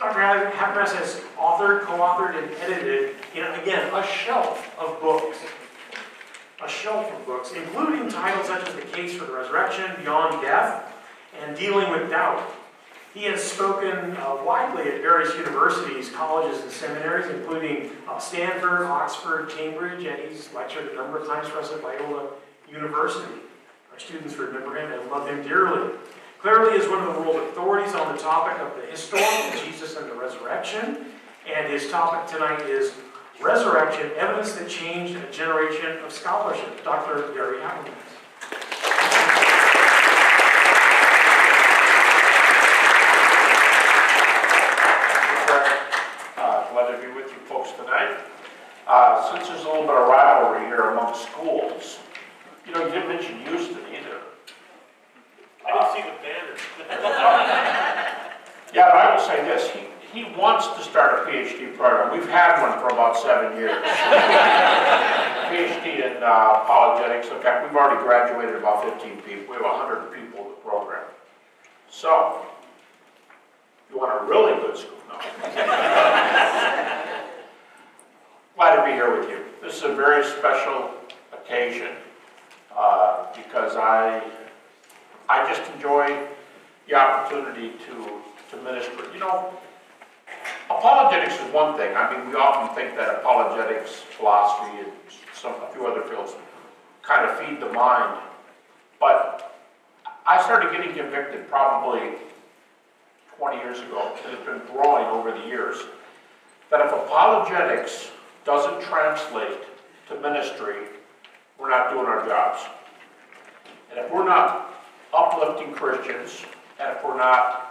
Dr. Habermas has authored, co-authored, and edited, you know, again, a shelf of books. A shelf of books, including titles such as The Case for the Resurrection, Beyond Death, and Dealing with Doubt. He has spoken uh, widely at various universities, colleges, and seminaries, including uh, Stanford, Oxford, Cambridge, and he's lectured a number of times for us at Biola University. Our students remember him and love him dearly. Clearly is one of the world authorities on the topic of the historical Jesus and the resurrection, and his topic tonight is Resurrection, Evidence That Changed a Generation of Scholarship. Dr. Gary Habermas. Uh, whether be with you folks tonight. Uh since there's a little bit of rivalry here among schools, you know, you didn't mention Houston either. I didn't see the banner. Yeah, but I will say this, he, he wants to start a PhD program. We've had one for about seven years. PhD in uh, apologetics. In fact, we've already graduated about 15 people. We have 100 people in the program. So, you want a really good school? No. Glad to be here with you. This is a very special occasion uh, because I, I just enjoy the opportunity to, to minister. You know, apologetics is one thing. I mean, we often think that apologetics, philosophy, and some, a few other fields kind of feed the mind. But I started getting convicted probably 20 years ago, and it's been growing over the years, that if apologetics doesn't translate to ministry, we're not doing our jobs. And if we're not uplifting Christians, and if we're not,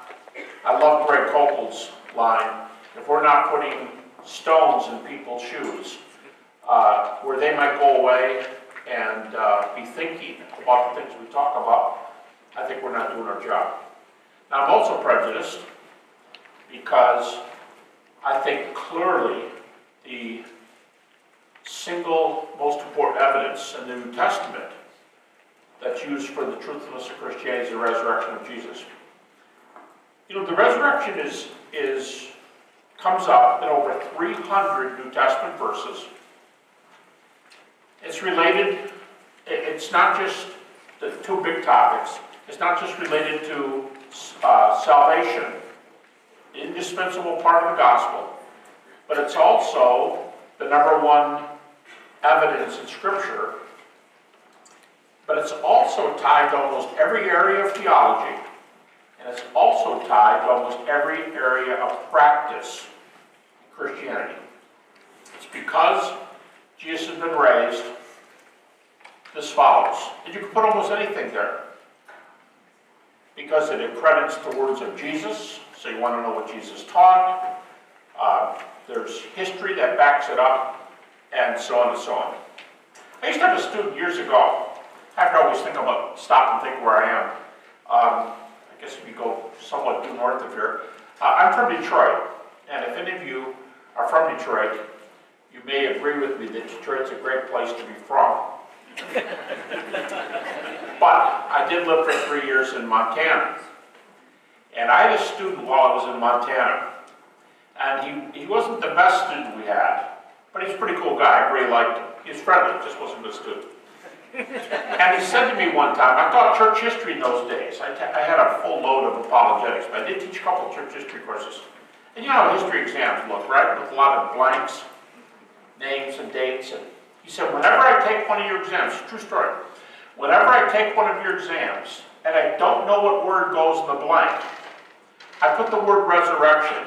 I love Greg Koukl's line, if we're not putting stones in people's shoes, uh, where they might go away and uh, be thinking about the things we talk about, I think we're not doing our job. Now, I'm also prejudiced because I think clearly the single most important evidence in the New Testament that's used for the truthfulness of Christianity is the resurrection of Jesus. You know, the resurrection is, is comes up in over 300 New Testament verses. It's related, it's not just the two big topics, it's not just related to uh, salvation, indispensable part of the gospel, but it's also the number one evidence in Scripture, but it's also tied to almost every area of theology, it's also tied to almost every area of practice in Christianity. It's because Jesus has been raised, this follows. And you can put almost anything there. Because it accredits the words of Jesus, so you want to know what Jesus taught. Uh, there's history that backs it up and so on and so on. I used to have a student years ago. I have to always think about, stop and think where I am. Um, I guess if you go somewhat due north of here. Uh, I'm from Detroit, and if any of you are from Detroit, you may agree with me that Detroit's a great place to be from. but I did live for three years in Montana. And I had a student while I was in Montana, and he, he wasn't the best student we had. But he's a pretty cool guy. I really liked him. He was friendly, just wasn't a good student. And he said to me one time, I taught church history in those days. I, had a full load of apologetics, but I did teach a couple of church history courses. And you know how history exams look, right? With a lot of blanks, names and dates. And he said, whenever I take one of your exams, true story, whenever I take one of your exams and I don't know what word goes in the blank, I put the word resurrection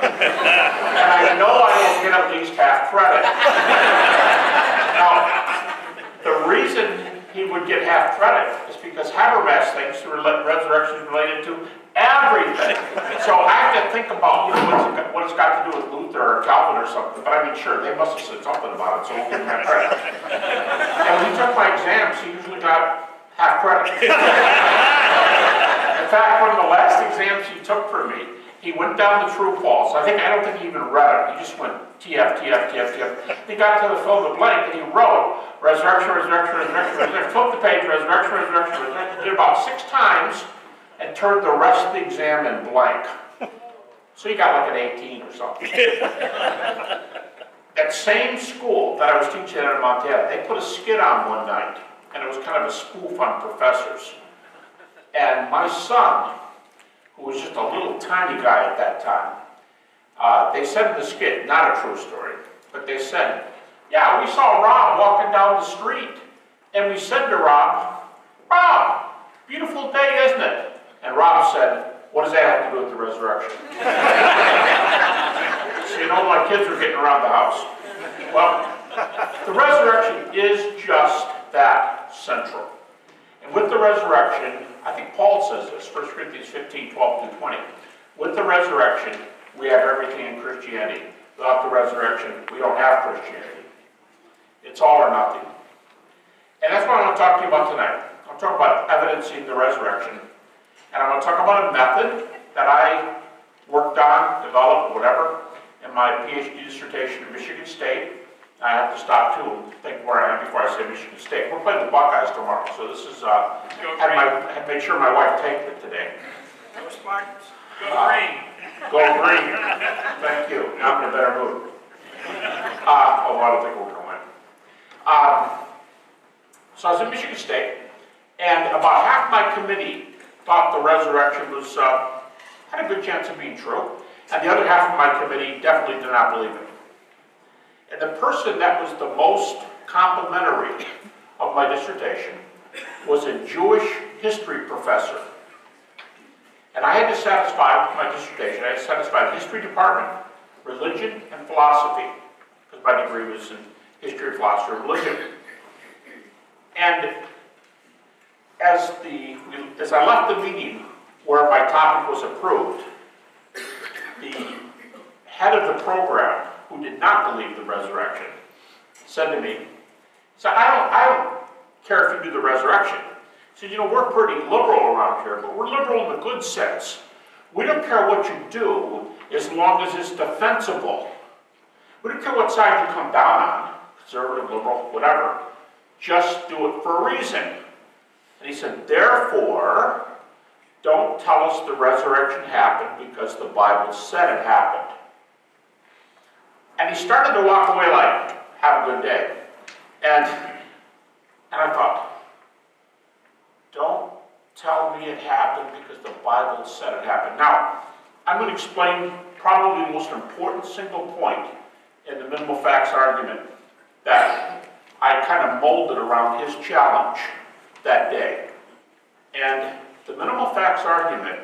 and I know I will get at least half credit. now, the reason he would get half credit is because Habermas thinks the resurrection is related to everything. So I have to think about you know, what's, what it's got to do with Luther or Calvin or something. But I mean, sure, they must have said something about it, so him half credit. and when he took my exams, he usually got half credit. In fact, one of the last exams he took for me, he went down the true false. I think I don't think he even read it. He just went TF, TF, TF, TF. He got to the fill in the blank and he wrote resurrection, resurrection, resurrection, resurrection. Flipped the page, resurrection, resurrection, resurrection. Did about six times and turned the rest of the exam in blank. So you got like an 18 or something. That same school that I was teaching at in Montana, they put a skit on one night, and it was kind of a spoof on professors. And my son, who was just a little tiny guy at that time, uh, they said in the skit, not a true story, but they said, yeah, we saw Rob walking down the street, and we said to Rob, Rob, beautiful day, isn't it? And Rob said, what does that have to do with the resurrection? so you know my kids were getting around the house. Well, the resurrection is just that central. And with the resurrection, I think Paul says this, 1 Corinthians 15, 12 through 20. With the resurrection, we have everything in Christianity. Without the resurrection, we don't have Christianity. It's all or nothing. And that's what I want to talk to you about tonight. I'm talking about evidencing the resurrection. And I'm going to talk about a method that I worked on, developed, whatever, in my PhD dissertation at Michigan State. I have to stop too and think where I am before I say Michigan State. We're playing the Buckeyes tomorrow, so this is, uh, had my, had made sure my wife taped it today. Go Spartans. Go green. Go green. Thank you. Now I'm in a better mood. Uh, although I don't think we're gonna win. Um, so I was in Michigan State, and about half my committee thought the resurrection was, uh, had a good chance of being true, and the other half of my committee definitely did not believe it. And the person that was the most complimentary of my dissertation was a Jewish history professor. And I had to satisfy my dissertation, I had to satisfy the history department, religion, and philosophy, because my degree was in history, philosophy, and religion. And as the, as I left the meeting where my topic was approved, the head of the program, who did not believe the resurrection, said to me, so I don't, I don't care if you do the resurrection. He said, you know, we're pretty liberal around here, but we're liberal in the good sense. We don't care what you do as long as it's defensible. We don't care what side you come down on, conservative, liberal, whatever. Just do it for a reason. And he said, therefore, don't tell us the resurrection happened because the Bible said it happened. And he started to walk away like, have a good day. And, and I thought, don't tell me it happened because the Bible said it happened. Now, I'm going to explain probably the most important single point in the minimal facts argument that I kind of molded around his challenge that day. And the minimal facts argument,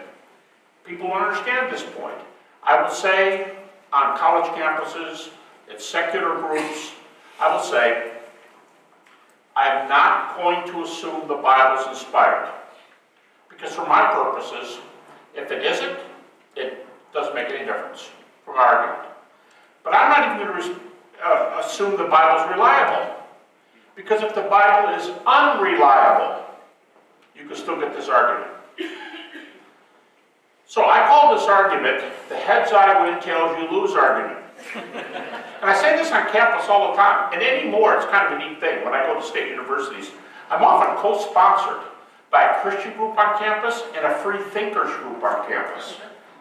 people don't understand this point. I would say on college campuses, at secular groups, I will say, I am not going to assume the Bible is inspired. Because for my purposes, if it isn't, it doesn't make any difference for my argument. But I'm not even going to uh, assume the Bible is reliable. Because if the Bible is unreliable, you can still get this argument. So I call this argument the heads I win, tails you lose argument. and I say this on campus all the time, and anymore it's kind of a neat thing when I go to state universities. I'm often co-sponsored by a Christian group on campus and a free thinkers group on campus.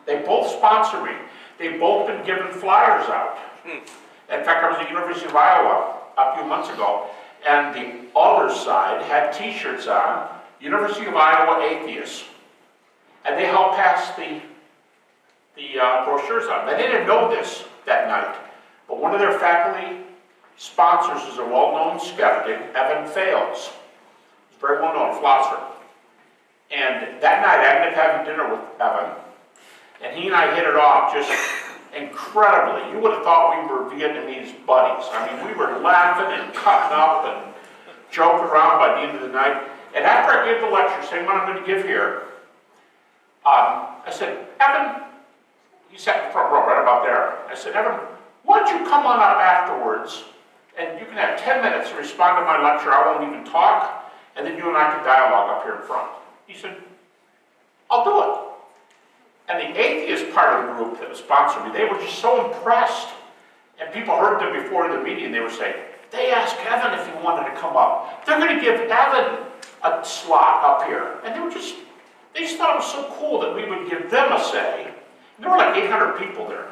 They both sponsor me. They've both been given flyers out. In fact, I was at the University of Iowa a few months ago, and the other side had t-shirts on, University of Iowa Atheists. And they helped pass the, the uh, brochures out. They didn't know this that night, but one of their faculty sponsors is a well-known skeptic, Evan Fales. He's very well-known philosopher. And that night I ended up having dinner with Evan, and he and I hit it off just incredibly. You would have thought we were Vietnamese buddies. I mean, we were laughing and cutting up and joking around by the end of the night. And after I gave the lecture, same one I'm going to give here, um, I said, Evan, he sat in the front row right about there. I said, Evan, why don't you come on up afterwards and you can have 10 minutes to respond to my lecture. I won't even talk. And then you and I can dialogue up here in front. He said, I'll do it. And the atheist part of the group that was sponsoring me, they were just so impressed. And people heard them before the meeting, they were saying, they asked Evan if he wanted to come up. They're going to give Evan a slot up here. And they were just, they just thought it was so cool that we would give them a say There were like 800 people there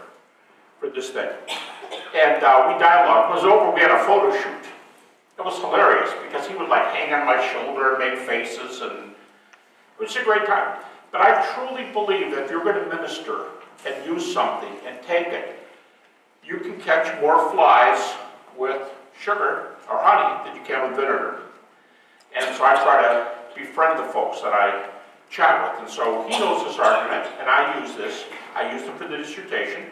for this thing. And uh, we dialogued. It was over, we had a photo shoot. It was hilarious because he would like hang on my shoulder and make faces and it was a great time. But I truly believe that if you're going to minister and use something and take it, you can catch more flies with sugar or honey than you can with vinegar. And so I try to befriend the folks that I chat with. And so he knows this argument, and I use this. I used it for the dissertation.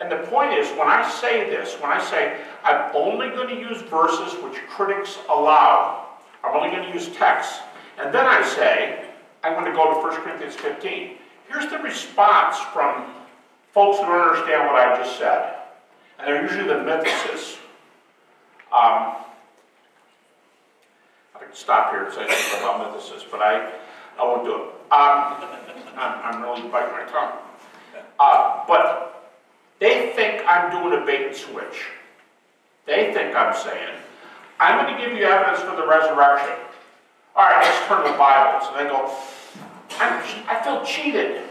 And the point is, when I say this, when I say I'm only going to use verses which critics allow, I'm only going to use texts, and then I say, I'm going to go to 1 Corinthians 15. Here's the response from folks who don't understand what I just said. And they're usually the mythicists. Um, I could stop here and say something about mythicists, but I, I won't do it. Um, I'm, really biting my tongue. Uh, but they think I'm doing a bait and switch. They think I'm saying, I'm going to give you evidence for the resurrection. All right, let's turn to the Bible. So they go, I feel cheated.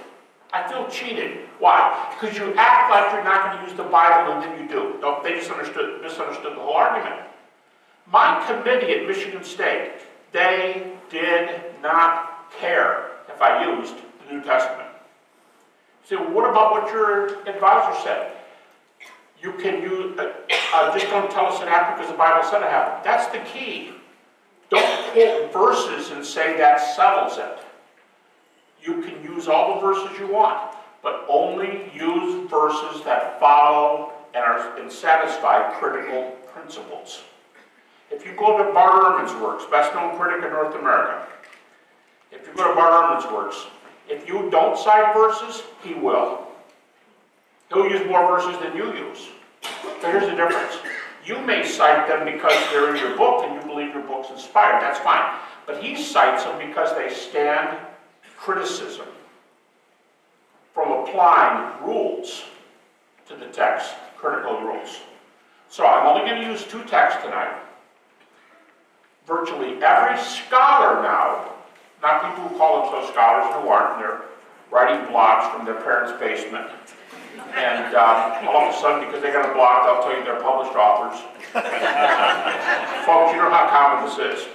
I feel cheated. Why? Because you act like you're not going to use the Bible and then you do. They misunderstood, misunderstood the whole argument. My committee at Michigan State, they did not care I used the New Testament. So what about what your advisor said? You can use, uh, uh, just don't tell us it happened because the Bible said it happened. That's the key. Don't quote verses and say that settles it. You can use all the verses you want, but only use verses that follow and are and satisfy critical principles. If you go to Bart Ehrman's works, best known critic in North America, if you go to Bart Ehrman's works, if you don't cite verses, he will. He'll use more verses than you use. But here's the difference. You may cite them because they're in your book and you believe your book's inspired. That's fine. But he cites them because they stand criticism from applying rules to the text, critical rules. So I'm only going to use two texts tonight. Virtually every scholar now, not people who call themselves scholars who aren't, they're writing blogs from their parents' basement. And um, all of a sudden, because they got a blog, they'll tell you they're published authors. Folks, you know how common this is.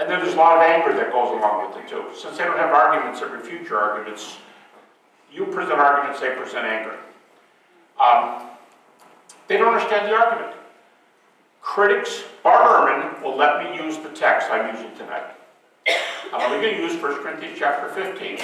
And then there's a lot of anger that goes along with it too. Since they don't have arguments that refute your arguments, you present arguments, they present anger. Um, they don't understand the argument. Critics, Bart Ehrman will let me use the text I'm using tonight. I'm only going to use 1 Corinthians chapter 15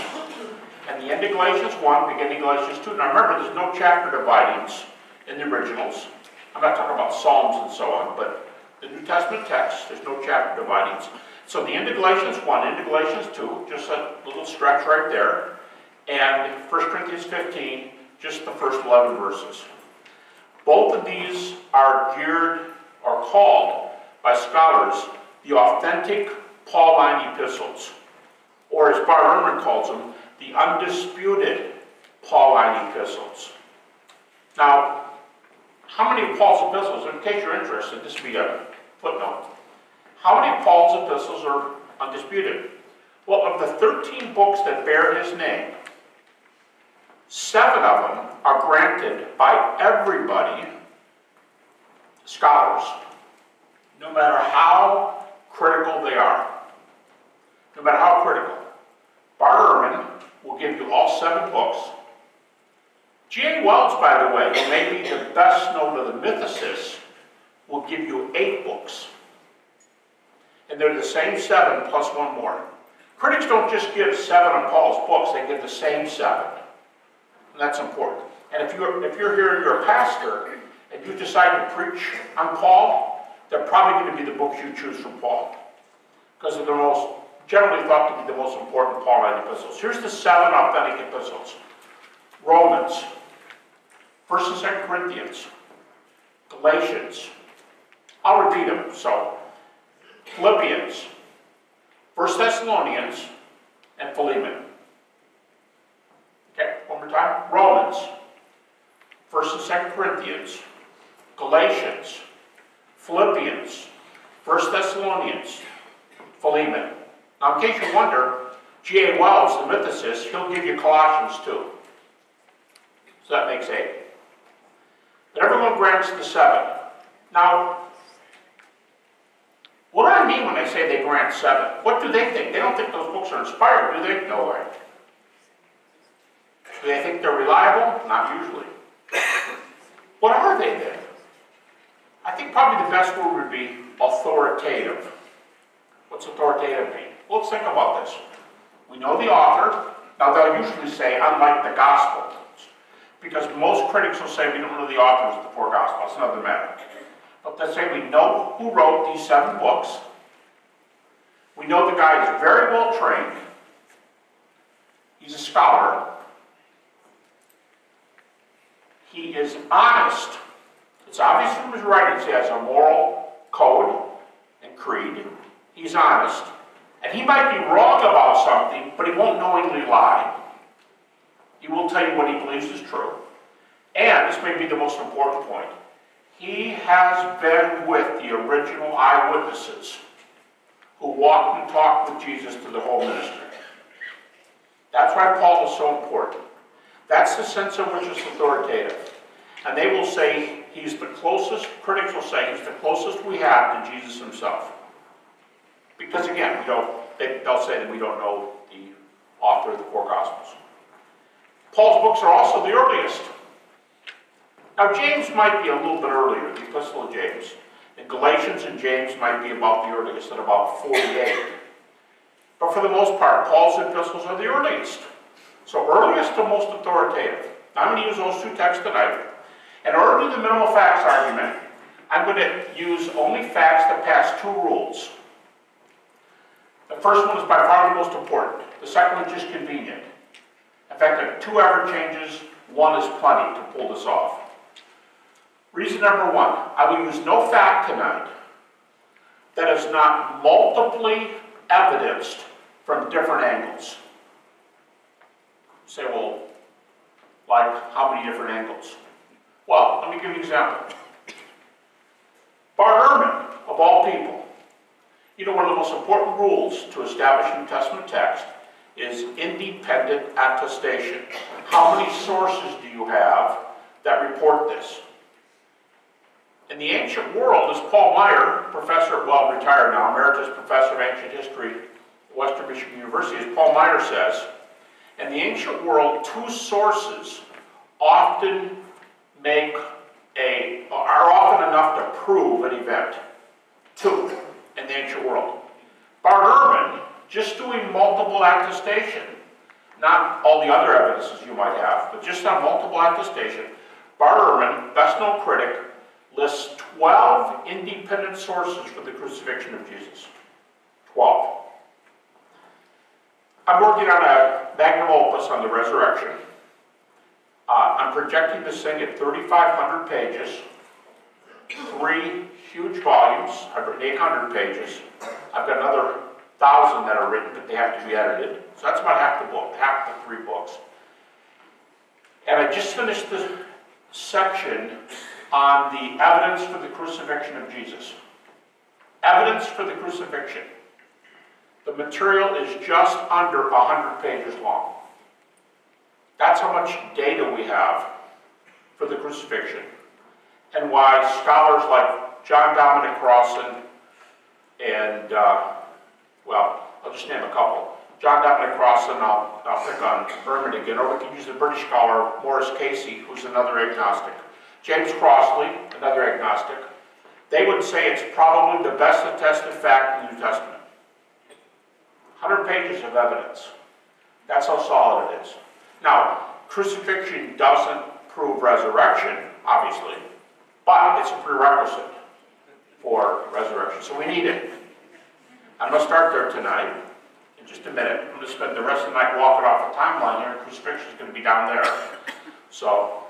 and the end of Galatians 1, beginning Galatians 2. Now remember, there's no chapter dividings in the originals. I'm not talking about Psalms and so on, but the New Testament text, there's no chapter dividings. So the end of Galatians 1, end of Galatians 2, just a little stretch right there. And 1 Corinthians 15, just the first 11 verses. Both of these are geared or called by scholars the authentic Pauline epistles, or as Bart Ehrman calls them, the undisputed Pauline epistles. Now, how many of Paul's epistles, in case you're interested, this would be a footnote. How many of Paul's epistles are undisputed? Well, of the 13 books that bear his name, seven of them are granted by everybody, scholars, no matter how critical they are. No matter how critical. Bart Ehrman will give you all seven books. G.A. Wells, by the way, who may be the best known of the mythicists, will give you eight books. And they're the same seven plus one more. Critics don't just give seven of Paul's books, they give the same seven. And that's important. And if you're, if you're here, you're a pastor, and you decide to preach on Paul, they're probably going to be the books you choose from Paul. Because they're the most, generally thought to be the most important Pauline epistles. Here's the seven authentic epistles. Romans, 1st and 2nd Corinthians, Galatians. I'll repeat them. So, Philippians, 1 Thessalonians, and Philemon. Okay, one more time. Romans, 1st and 2nd Corinthians, Galatians, Philippians, 1 Thessalonians, Philemon. Now, in case you wonder, G.A. Wells, the mythicist, he'll give you Colossians too. So that makes eight. But everyone grants the seven. Now, what do I mean when I say they grant seven? What do they think? They don't think those books are inspired, do they? No way. Do they think they're reliable? Not usually. What are they then? I think probably the best word would be authoritative. What's authoritative mean? Let's think about this. We know the author. Now, they'll usually say, unlike the Gospels, because most critics will say we don't know the authors of the four Gospels. It's another matter. But let's say we know who wrote these seven books. We know the guy is very well trained. He's a scholar. He is honest. It's obvious from his writings he has a moral code and creed. He's honest. And he might be wrong about something, but he won't knowingly lie. He will tell you what he believes is true. And this may be the most important point. He has been with the original eyewitnesses who walked and talked with Jesus through the whole ministry. That's why Paul is so important. That's the sense in which it's authoritative. And they will say he's the closest, critics will say he's the closest we have to Jesus himself. Because again, we don't, they, they'll say that we don't know the author of the four Gospels. Paul's books are also the earliest. Now, James might be a little bit earlier, the Epistle of James. And Galatians and James might be about the earliest at about 48. But for the most part, Paul's epistles are the earliest. So earliest to most authoritative. I'm going to use those two texts tonight. In order to do the minimal facts argument, I'm going to use only facts that pass two rules. The first one is by far the most important. The second one is just convenient. In fact, if two ever changes, one is plenty to pull this off. Reason number one, I will use no fact tonight that is not multiply evidenced from different angles. Say, well, like how many different angles? Well, let me give you an example. Bart Ehrman, of all people, you know one of the most important rules to establish New Testament text is independent attestation. How many sources do you have that report this? In the ancient world, as Paul Maier, professor, well, retired now, emeritus professor of ancient history at Western Michigan University, as Paul Maier says, in the ancient world, two sources often make a, are often enough to prove an event. Two in the ancient world. Bart Ehrman, just doing multiple attestation, not all the other evidences you might have, but just on multiple attestation, Bart Ehrman, best known critic, lists 12 independent sources for the crucifixion of Jesus. 12. I'm working on a magnum opus on the resurrection. Uh, I'm projecting this thing at 3,500 pages, three huge volumes. I've written 800 pages. I've got another thousand that are written, but they have to be edited. So that's about half the book, half the three books. And I just finished the section on the evidence for the crucifixion of Jesus. Evidence for the crucifixion. The material is just under 100 pages long. That's how much data we have for the crucifixion, and why scholars like John Dominic Crossan and, uh, well, I'll just name a couple. John Dominic Crossan, I'll, I'll pick on Ehrman again, or we can use the British scholar Maurice Casey, who's another agnostic. James Crossley, another agnostic. They would say it's probably the best attested fact in the New Testament. 100 pages of evidence. That's how solid it is. Now, crucifixion doesn't prove resurrection, obviously, but it's a prerequisite for resurrection, so we need it. I'm going to start there tonight, in just a minute. I'm going to spend the rest of the night walking off the timeline here, and crucifixion is going to be down there. So,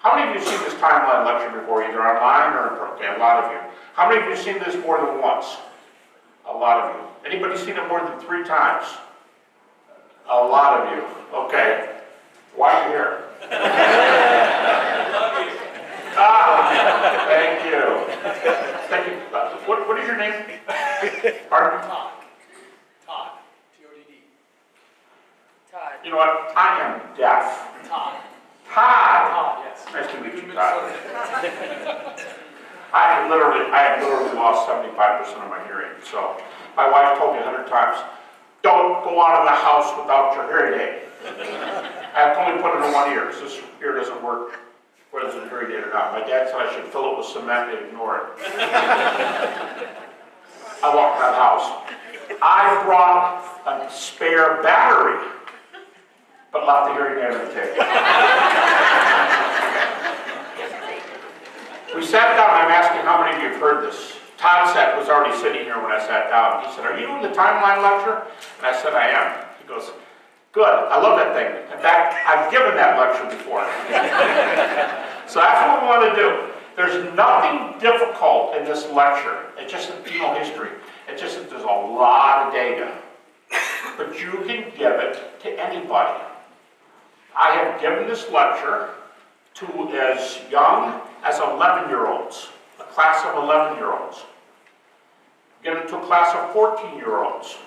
how many of you have seen this timeline lecture before, either online or in person? Okay, a lot of you. How many of you have seen this more than once? A lot of you. Anybody seen it more than three times? A lot of you. Okay. Why are you here? ah, thank you. Thank you. Uh, what, what is your name? Pardon? Todd. Todd. T-O-D-D. Todd. You know what? I am deaf. Todd. Todd. Todd, yes. Nice to meet you, Todd. I literally, I have literally lost 75% of my hearing. So my wife told me a 100 times, don't go out of the house without your hearing aid. I've only put it in one ear, because this ear doesn't work whether it's aid or not. My dad said I should fill it with cement and ignore it. I walked out of the house. I brought a spare battery, but left the hearing aid on the table. We sat down, I'm asking how many of you have heard this. Todd said, was already sitting here when I sat down. He said, are you doing the timeline lecture? And I said, I am. He goes, good, I love that thing. In fact, I've given that lecture before. So that's what we want to do. There's nothing difficult in this lecture. It's just, know, history. It's just that there's a lot of data. But you can give it to anybody. I have given this lecture to as young as 11-year-olds, a class of 11-year-olds. Given it to a class of 14-year-olds.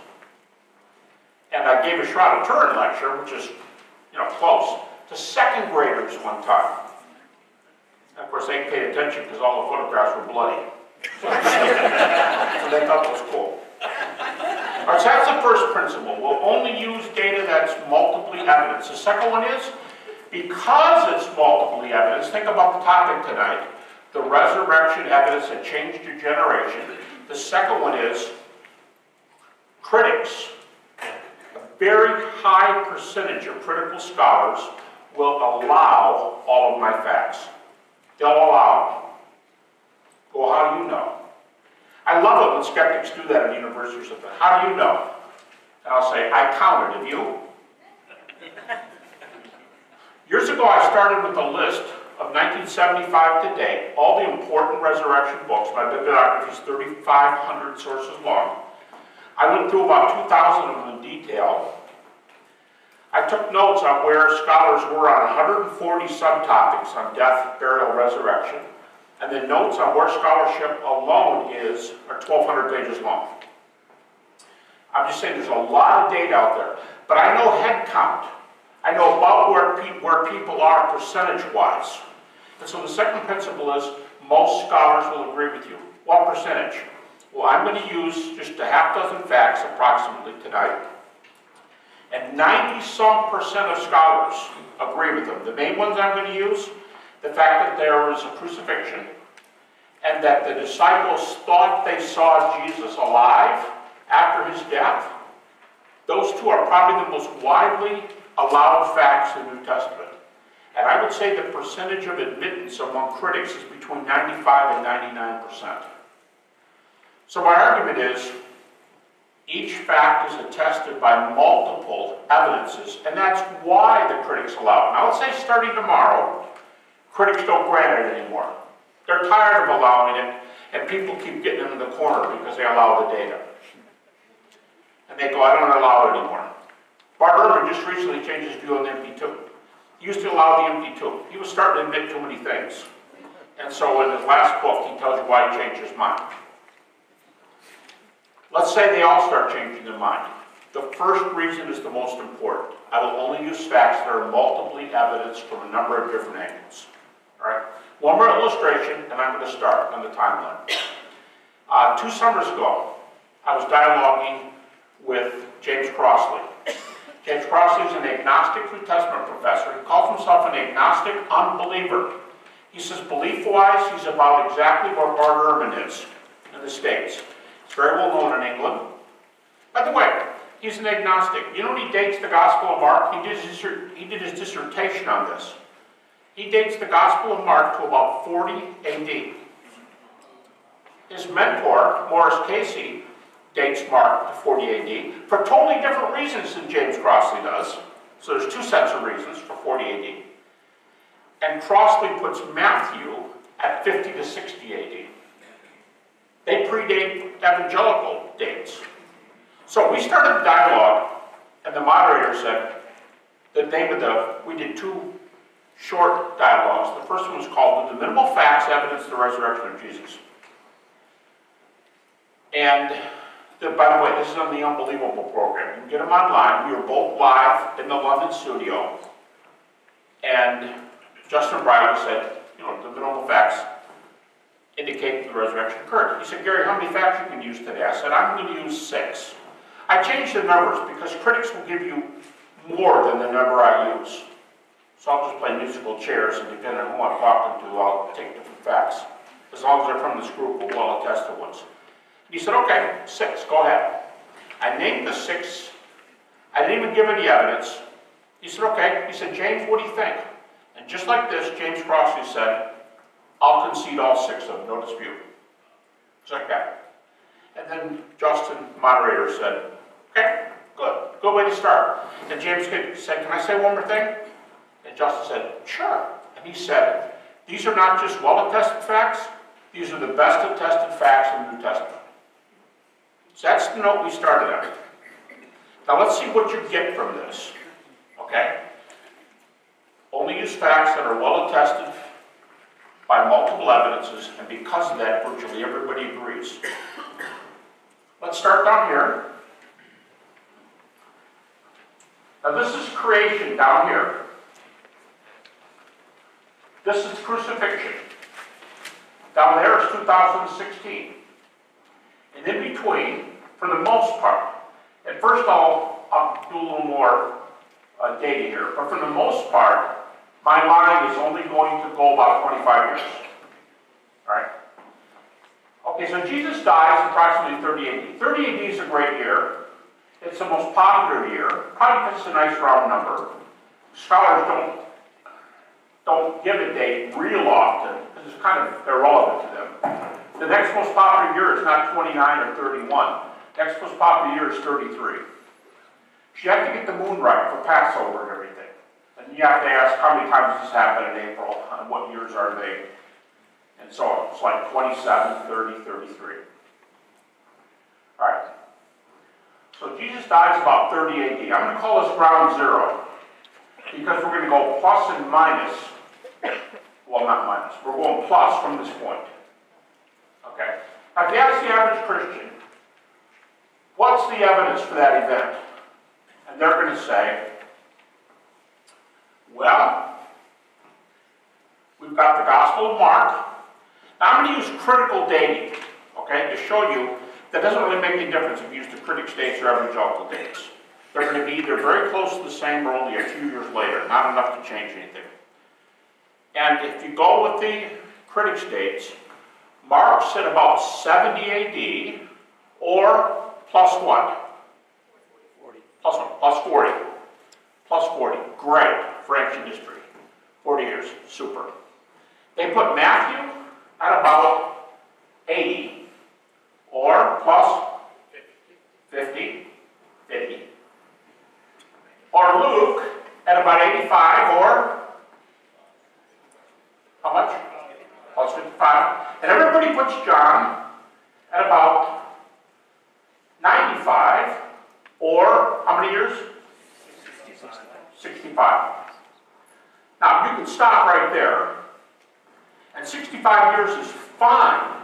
And I gave a Shroud of Turin lecture, which is, you know, close, to second graders one time. Of course, they paid attention because all the photographs were bloody. So they thought it was cool. All right, so that's the first principle. We'll only use data that's multiply evidence. The second one is, because it's multiply evidence, think about the topic tonight, the resurrection evidence that changed your generation. The second one is, critics, a very high percentage of critical scholars will allow all of my facts. They'll allow them. Well, how do you know? I love it when skeptics do that at universities. How do you know? And I'll say, I counted, have you? Years ago, I started with a list of 1975 to date, all the important resurrection books. My bibliography is 3,500 sources long. I went through about 2,000 of them in detail. I took notes on where scholars were on 140 subtopics on death, burial, resurrection, and then notes on where scholarship alone is are 1,200 pages long. I'm just saying there's a lot of data out there, but I know head count. I know about where, pe where people are percentage-wise. And so the second principle is most scholars will agree with you. What percentage? Well, I'm going to use just a half dozen facts approximately tonight. And 90 some percent of scholars agree with them. The main ones I'm going to use, the fact that there was a crucifixion and that the disciples thought they saw Jesus alive after his death. Those two are probably the most widely allowed facts in the New Testament. And I would say the percentage of admittance among critics is between 95 and 99 percent. So my argument is, each fact is attested by multiple evidences, and that's why the critics allow it. Now let's say starting tomorrow, critics don't grant it anymore. They're tired of allowing it, and people keep getting them in the corner because they allow the data. And they go, I don't allow it anymore. Bart Ehrman just recently changed his view on the empty tomb. He used to allow the empty tomb. He was starting to admit too many things. And so in his last book, he tells you why he changed his mind. Let's say they all start changing their mind. The first reason is the most important. I will only use facts that are multiply evidenced from a number of different angles. All right? One more illustration, and I'm going to start on the timeline. Uh, two summers ago, I was dialoguing with James Crossley. James Crossley is an agnostic New Testament professor. He calls himself an agnostic unbeliever. He says, belief-wise, he's about exactly where Bart Ehrman is in the States. Very well known in England. By the way, he's an agnostic. You know he dates the Gospel of Mark? He did his, he did his dissertation on this. He dates the Gospel of Mark to about 40 AD. His mentor, Maurice Casey, dates Mark to 40 AD for totally different reasons than James Crossley does. So there's two sets of reasons for 40 AD. And Crossley puts Matthew at 50 to 60 AD. They predate evangelical dates. So we started the dialogue, and the moderator said, the name of the, we did two short dialogues. The first one was called The Minimal Facts Evidence the Resurrection of Jesus. And the, by the way, this is on the Unbelievable program. You can get them online. We were both live in the London studio. And Justin Brierley said, you know, the minimal facts. Indicate the resurrection occurred. He said, Gary, how many facts you can use today? I said, I'm going to use six. I changed the numbers because critics will give you more than the number I use. So I'll just play musical chairs and depending on who I'm talking to, I'll take different facts. As long as they're from this group of well-attested ones. He said, okay, six, go ahead. I named the six. I didn't even give any evidence. He said, okay. He said, James, what do you think? And just like this, James Crossley said, I'll concede all six of them, no dispute. Check that. And then Justin, moderator, said, okay, good, good way to start. And James said, can I say one more thing? And Justin said, sure. And he said, these are not just well-attested facts, these are the best attested facts in the New Testament. So that's the note we started on. Now let's see what you get from this, okay? Only use facts that are well attested by multiple evidences, and because of that, virtually everybody agrees. Let's start down here. Now this is creation down here. This is crucifixion. Down there is 2016. And in between, for the most part, and first I'll, I'll do a little more uh, data here, but for the most part, my mind is only going to go about 25 years. All right? Okay, so Jesus dies approximately 30 AD. 30 AD is a great year. It's the most popular year, probably it's a nice round number. Scholars don't, don't give a date real often, because it's kind of irrelevant to them. The next most popular year is not 29 or 31. Next most popular year is 33. So you have to get the moon right for Passover and everything. And you have to ask how many times this happened in April, and what years are they? And so on. It's like 27, 30, 33. All right. So Jesus dies about 30 AD. I'm going to call this ground zero because we're going to go plus and minus. Well, not minus. We're going plus from this point. Okay. Now, if you ask the average Christian, what's the evidence for that event? And they're going to say, well, we've got the Gospel of Mark. Now, I'm going to use critical dating, okay, to show you that doesn't really make any difference if you use the critics' dates or evangelical dates. They're going to be either very close to the same or only a few years later, not enough to change anything. And if you go with the critics' dates, Mark said about 70 AD, or plus what? 40. Plus what? Plus 40. Plus 40. Great for ancient history. 40 years. Super. They put Matthew at about 80, or plus 50. 50. Or Luke at about 85, or how much? Plus 55. And everybody puts John at about 95, or how many years? 65. Now, you can stop right there. And 65 years is fine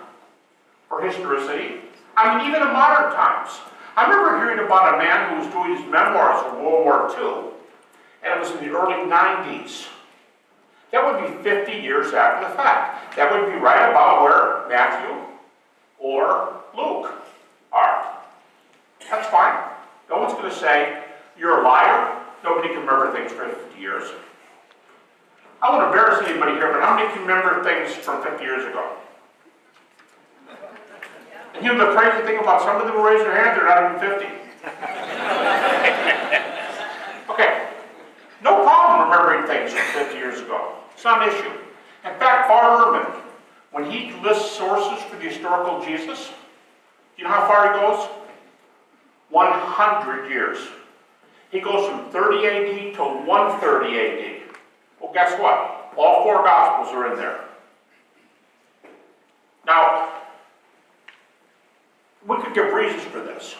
for historicity. I mean, even in modern times. I remember hearing about a man who was doing his memoirs of World War II, and it was in the early 90s. That would be 50 years after the fact. That would be right about where Matthew or Luke are. That's fine. No one's going to say, you're a liar. Nobody can remember things for 50 years. I won't embarrass anybody here, but how many can remember things from 50 years ago? And you know the crazy thing about some of them who raise their hand, they're not even 50. okay. No problem remembering things from 50 years ago. It's not an issue. In fact, Bart Ehrman, when he lists sources for the historical Jesus, you know how far he goes? 100 years. He goes from 30 AD to 130 AD. Well, guess what? All four Gospels are in there. Now, we could give reasons for this,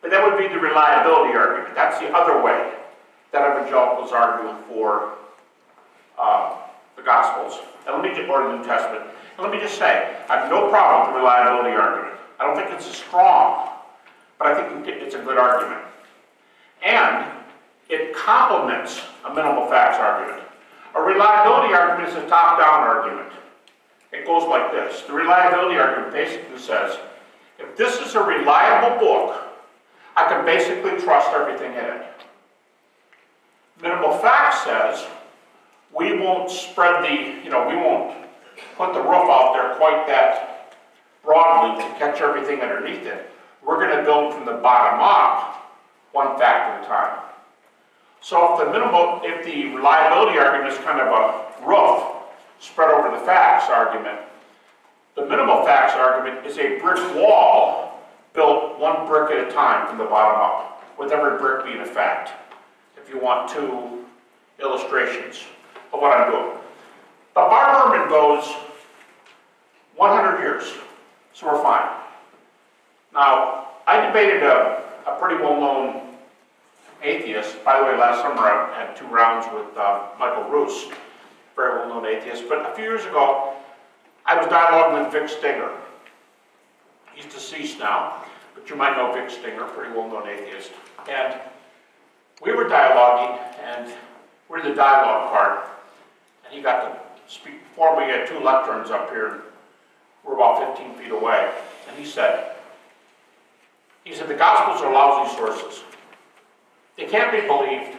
but that would be the reliability argument. That's the other way that evangelicals argue for uh, the Gospels. And let me just, or the New Testament. And let me just say, I have no problem with the reliability argument. I don't think it's as strong, but I think it's a good argument. And it complements a minimal facts argument. A reliability argument is a top-down argument. It goes like this. The reliability argument basically says, if this is a reliable book, I can basically trust everything in it. Minimal fact says, we won't spread the, you know, we won't put the roof out there quite that broadly to catch everything underneath it. We're gonna build from the bottom up, one fact at a time. So if the minimal, if the reliability argument is kind of a roof spread over the facts argument, the minimal facts argument is a brick wall built one brick at a time from the bottom up, with every brick being a fact. If you want two illustrations of what I'm doing. The Bar Herman goes 100 years, so we're fine. Now, I debated a, a pretty well-known atheist. By the way, last summer I had two rounds with uh, Michael Ruse, very well-known atheist. But a few years ago, I was dialoguing with Vic Stenger. He's deceased now, but you might know Vic Stenger, pretty well-known atheist. And we were dialoguing, and we're in the dialogue part, and he got to speak before we had two lecterns up here. We're about 15 feet away, and he said, he said, the Gospels are lousy sources. They can't be believed.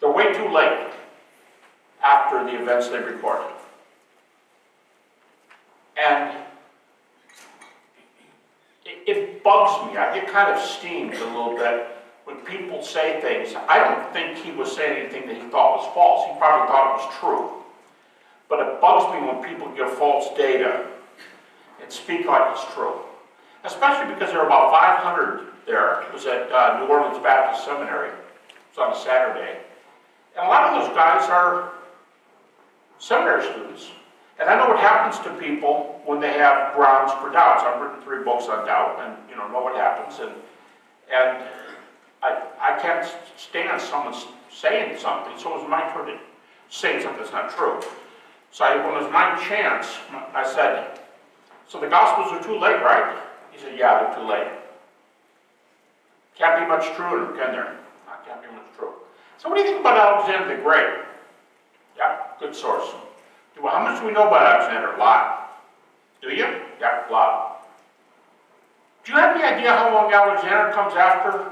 They're way too late after the events they record. And it, bugs me. I get kind of steamed a little bit when people say things. I don't think he was saying anything that he thought was false. He probably thought it was true. But it bugs me when people give false data and speak like it's true. Especially because there were about 500 there. It was at uh, New Orleans Baptist Seminary. It was on a Saturday. And a lot of those guys are seminary students. And I know what happens to people when they have grounds for doubts. I've written three books on doubt and, you know, know what happens. And, and I, I can't stand someone saying something, so it was my turn to say something that's not true. So I, when it was my chance, I said, so the Gospels are too late, right? He said, yeah, they're too late. Can't be much true can there? Be much true. So what do you think about Alexander the Great? Yeah, good source. Well, how much do we know about Alexander? A lot. Do you? Yeah, a lot. Do you have any idea how long Alexander comes after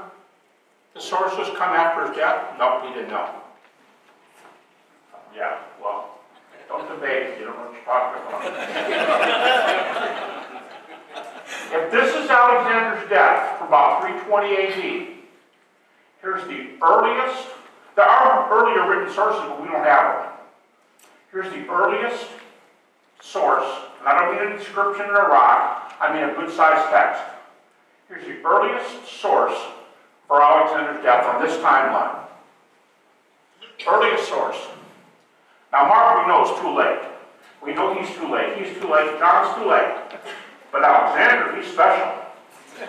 the sources come after his death? Nope, he didn't know. Yeah, well, don't debate, you don't know what you're talking about. If this is Alexander's death from about 320 AD, here's the earliest, there are earlier written sources, but we don't have them. Here's the earliest source, and I don't mean a description in a rock, I mean a good-sized text. Here's the earliest source for Alexander's death on this timeline. Earliest source. Now Mark, we know it's too late. We know he's too late. He's too late. John's too late. But Alexander, he's special.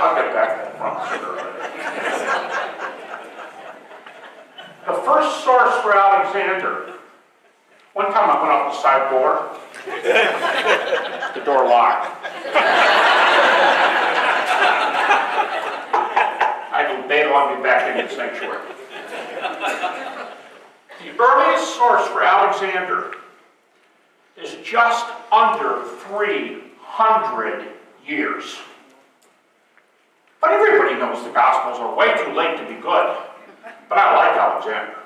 I'll get back to the front sooner or later. The first source for Alexander, one time I went out the side door, the door locked. I can bail on me back into the sanctuary. The earliest source for Alexander is just under 300 years. But everybody knows the Gospels are way too late to be good. But I like Alexander.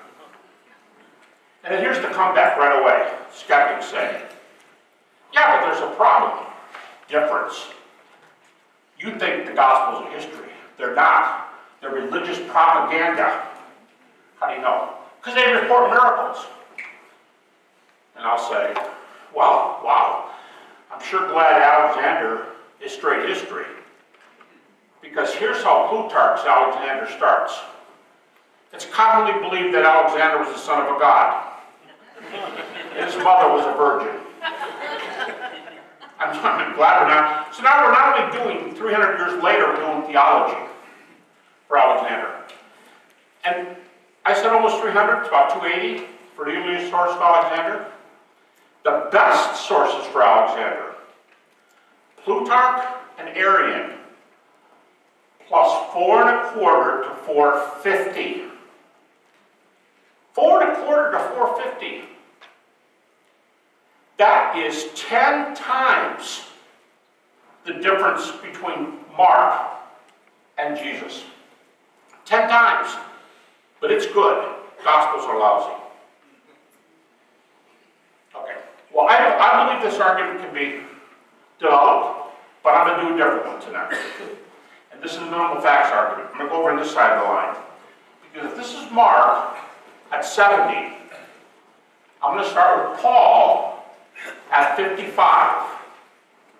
And then here's the comeback right away. Skeptics say, yeah, but there's a problem. Difference. You think the Gospels are history. They're not. They're religious propaganda. How do you know? Because they report miracles. And I'll say, well, wow. I'm sure glad Alexander is straight history. Because here's how Plutarch's Alexander starts. It's commonly believed that Alexander was the son of a god. His mother was a virgin. I'm, I'm glad we're not. So now we're not only doing 300 years later, we're doing theology for Alexander. And I said almost 300, it's about 280 for the earliest source of Alexander. The best sources for Alexander, Plutarch and Arrian, plus four and a quarter to 450. Four and a quarter to 450. That is 10 times the difference between Mark and Jesus. 10 times. But it's good. Gospels are lousy. Okay. Well, I, I believe this argument can be developed, but I'm going to do a different one tonight. And this is a minimal facts argument. I'm going to go over on this side of the line. Because if this is Mark at 70, I'm going to start with Paul at 55.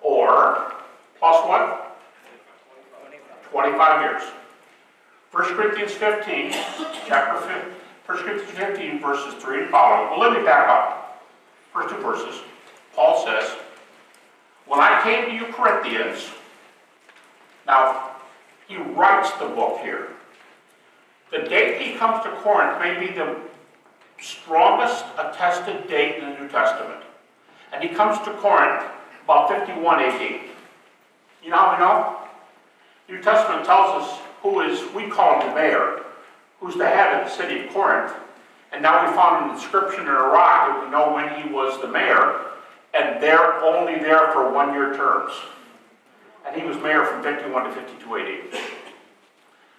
Or, plus what? 25 years. 1 Corinthians 15, chapter 5, 1 Corinthians 15, verses 3 and following. Well, let me back up. First two verses. Paul says, When I came to you Corinthians, now, he writes the book here. The date he comes to Corinth may be the strongest attested date in the New Testament. And he comes to Corinth about 51 AD. You know how we know? New Testament tells us who is, we call him the mayor, who's the head of the city of Corinth. And now we found an inscription in rock that we know when he was the mayor, and they're only there for one-year terms. And he was mayor from 51 to 52 AD.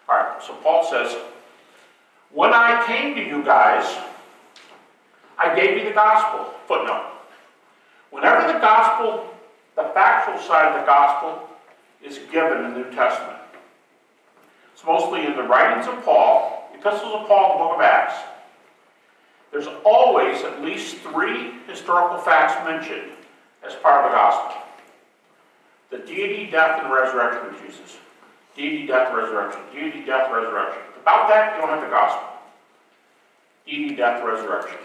All right, so Paul says, when I came to you guys, I gave you the gospel. Footnote. Whenever the gospel, the factual side of the gospel, is given in the New Testament, it's mostly in the writings of Paul, epistles of Paul, and the book of Acts. There's always at least three historical facts mentioned as part of the gospel. The deity, death, and resurrection of Jesus. Deity, death, resurrection. Deity, death, resurrection. About that, you don't have the gospel. Deity, death, resurrection.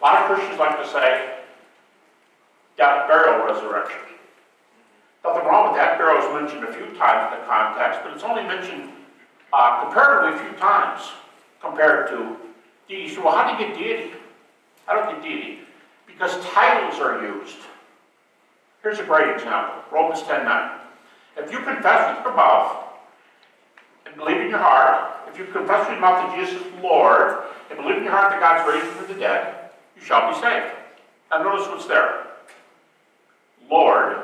A lot of Christians like to say, death, burial, resurrection. Nothing wrong with that. Burial is mentioned a few times in the context, but it's only mentioned uh, comparatively few times compared to deity. So, well, how do you get deity? How do you get deity? Because titles are used. Here's a great example Romans 10 9. If you confess with your mouth and believe in your heart, if you confess with your mouth that Jesus is Lord, and believe in your heart that God's raised him from the dead, you shall be saved. Now, notice what's there Lord,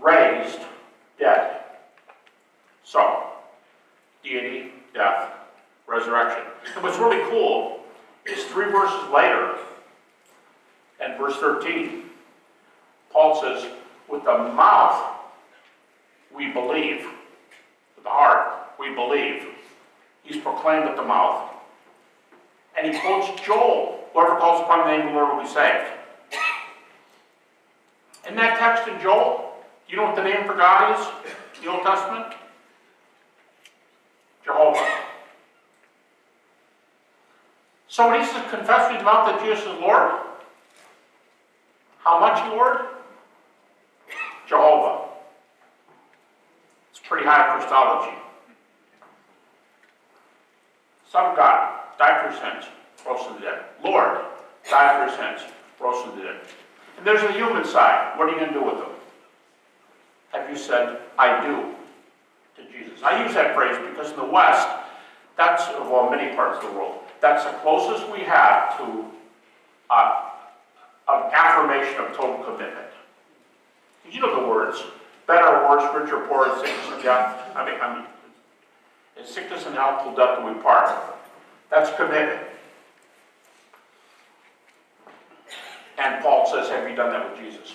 raised, dead. So, deity, death, resurrection. And what's really cool is three verses later, and verse 13, Paul says, with the mouth we believe, with the heart we believe. He's proclaimed with the mouth. And he quotes Joel, whoever calls upon the name of the Lord will be saved. In that text in Joel, you know what the name for God is in the Old Testament? Jehovah. So when he says, confess with your mouth that Jesus is Lord, how much Lord? Jehovah. It's pretty high Christology. Son of God, died for your sins, rose from the dead. Lord, died for your sins, rose from the dead. And there's a human side. What are you going to do with them? Have you said, I do to Jesus? I use that phrase because in the West, that's, well, many parts of the world, that's the closest we have to uh, an affirmation of total commitment. You know the words, better or worse, rich or poor, sickness and death. I mean, I mean, in sickness and health till death do we part. That's commitment. And Paul says, have you done that with Jesus?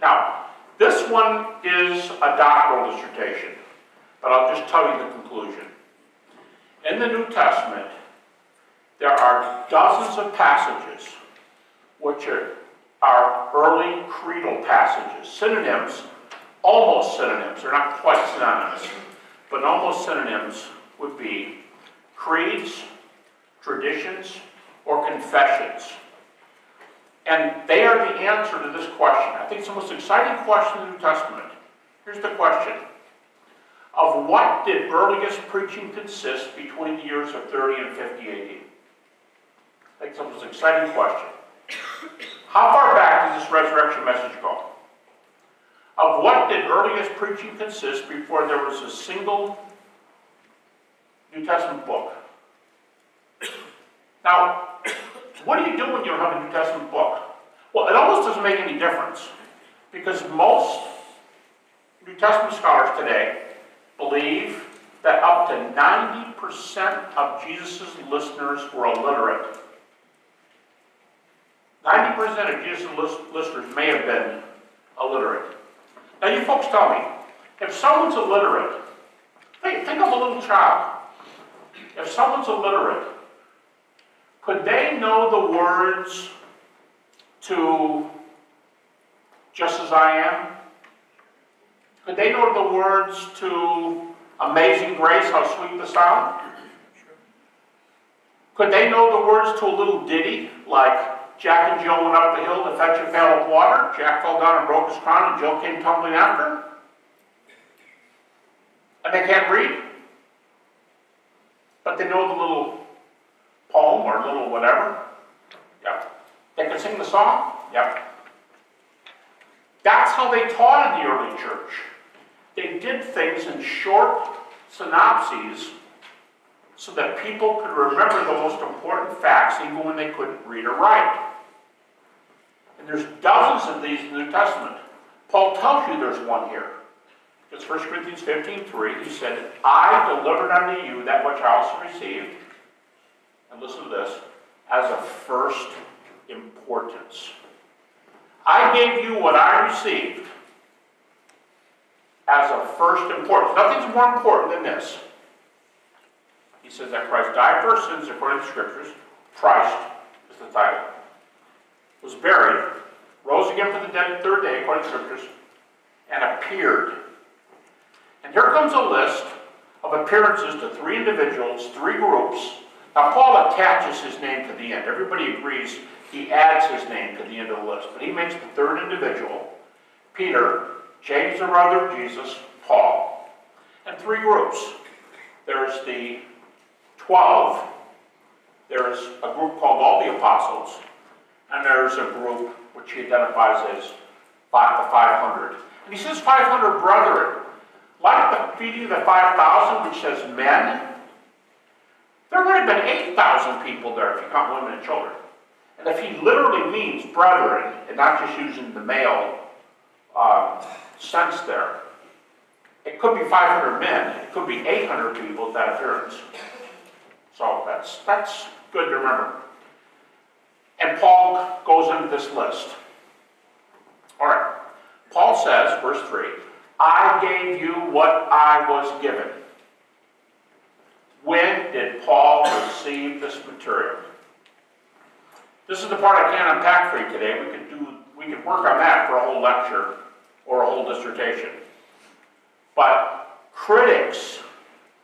Now, this one is a doctoral dissertation, but I'll just tell you the conclusion. In the New Testament, there are dozens of passages which are, are early creedal passages, synonyms, almost synonyms, they're not quite synonymous, but almost synonyms would be creeds, traditions, or confessions. And they are the answer to this question. I think it's the most exciting question in the New Testament. Here's the question. Of what did earliest preaching consist between the years of 30 and 50 AD? I think it's the most exciting question. How far back does this resurrection message go? Of what did earliest preaching consist before there was a single New Testament book? Now, what do you do when you have a New Testament book? Well, it almost doesn't make any difference because most New Testament scholars today believe that up to 90% of Jesus' listeners were illiterate. 90% of Jesus' listeners may have been illiterate. Now, you folks tell me, if someone's illiterate, think of a little child. If someone's illiterate, could they know the words to just as I am? Could they know the words to Amazing Grace, how sweet the sound? Could they know the words to a little ditty like Jack and Jill went up the hill to fetch a pail of water? Jack fell down and broke his crown, and Jill came tumbling after. And they can't read, but they know the little poem or little whatever. Yep. They could sing the song. Yep. That's how they taught in the early church. They did things in short synopses so that people could remember the most important facts even when they couldn't read or write. And there's dozens of these in the New Testament. Paul tells you there's one here. It's 1 Corinthians 15, 3. He said, I delivered unto you that which I also received. And listen to this, as of first importance. I gave you what I received as of first importance. Nothing's more important than this. He says that Christ died for our sins according to the Scriptures. Christ is the title. Was buried, rose again from the dead the third day according to the Scriptures, and appeared. And here comes a list of appearances to three individuals, three groups. Now, Paul attaches his name to the end. Everybody agrees he adds his name to the end of the list. But he makes the third individual, Peter, James, the brother of Jesus, Paul, and three groups. There's the 12, there's a group called all the apostles, and there's a group which he identifies as five, the 500. And he says 500 brethren. Like the feeding of the 5,000, which says men, there would have been 8,000 people there if you count women and children. And if he literally means brethren, and not just using the male uh, sense there, it could be 500 men, it could be 800 people at that appearance. So that's, that's good to remember. And Paul goes into this list. All right. Paul says, verse 3, I gave you what I was given. When did Paul receive this material? This is the part I can't unpack for you today. We could do, we could work on that for a whole lecture or a whole dissertation. But critics,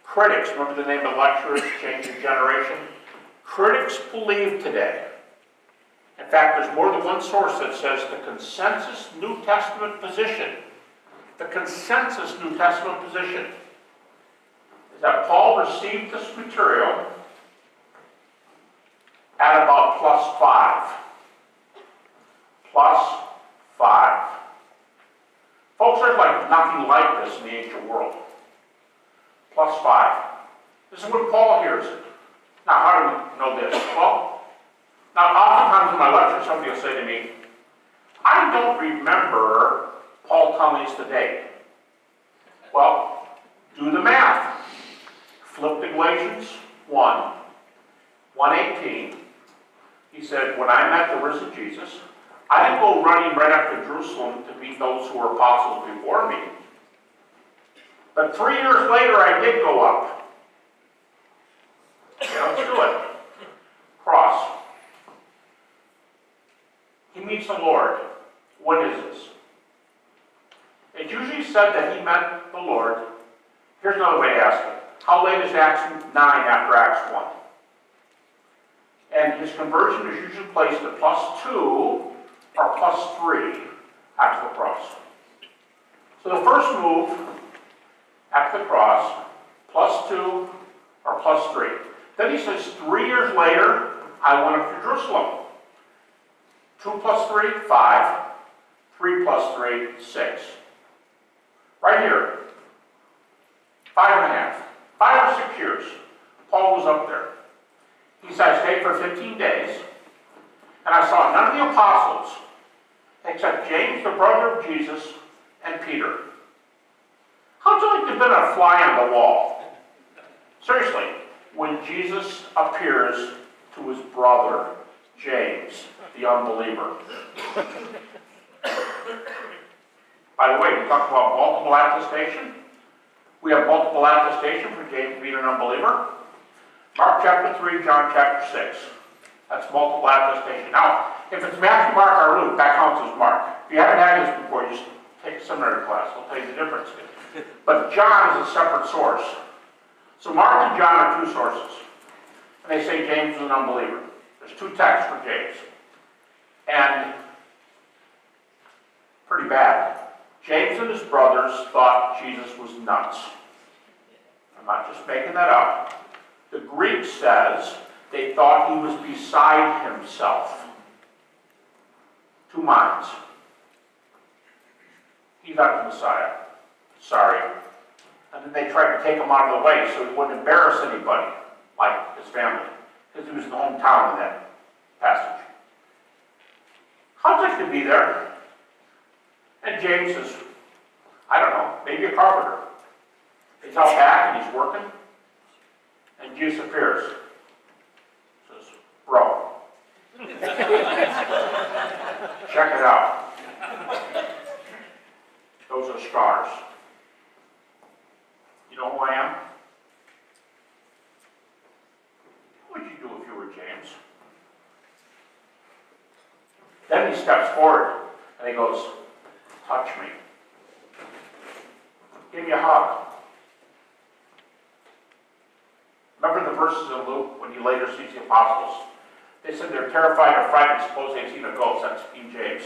critics, remember the name of lecturers, change of generation? Critics believe today, in fact, there's more than one source that says the consensus New Testament position, the consensus New Testament position, that Paul received this material at about plus five. Plus five. Folks, there's like nothing like this in the ancient world. Plus five. This is what Paul hears it. Now, how do we know this? Well, now oftentimes in my lecture, somebody will say to me, I don't remember Paul telling us the. Well, do the math. Flip to Galatians 1, 118. He said, when I met the risen Jesus, I didn't go running right up to Jerusalem to meet those who were apostles before me. But three years later, I did go up. Yeah, let's do it. Cross. He meets the Lord. What is this? It's usually said that he met the Lord. Here's another way to ask it. How late is Acts 9 after Acts 1? And his conversion is usually placed at plus 2 or plus 3 after the cross. So the first move after the cross, plus 2 or plus 3. Then he says, three years later, I went up to Jerusalem. 2 plus 3, 5. 3 plus 3, 6. Right here. Five and a half. Five or six years. Paul was up there. He said, I stayed for 15 days. And I saw none of the apostles, except James, the brother of Jesus, and Peter. How'd you like to have been a fly on the wall? Seriously, when Jesus appears to his brother, James, the unbeliever. By the way, we talked about multiple attestation. We have multiple attestation for James being an unbeliever. Mark chapter 3, John chapter 6. That's multiple attestation. Now, if it's Matthew, Mark, or Luke, that counts as Mark. If you haven't had this before, just take a seminary class. I'll tell you the difference. But John is a separate source. So Mark and John are two sources. And they say James is an unbeliever. There's two texts for James. And pretty bad. James and his brothers thought Jesus was nuts. I'm not just making that up. The Greek says they thought he was beside himself. Two minds. He's not the Messiah. Sorry. And then they tried to take him out of the way so he wouldn't embarrass anybody, like his family, because he was in the hometown in that passage. How'd like to be there? And James says, I don't know, maybe a carpenter. He's out back and he's working, and Jesus appears. Says, bro. Check it out. Those are scars. You know who I am? What would you do if you were James? Then he steps forward and he goes, touch me. Give me a hug. Remember the verses in Luke when he later sees the apostles? They said they're terrified or frightened, suppose they've seen a ghost. That's King James.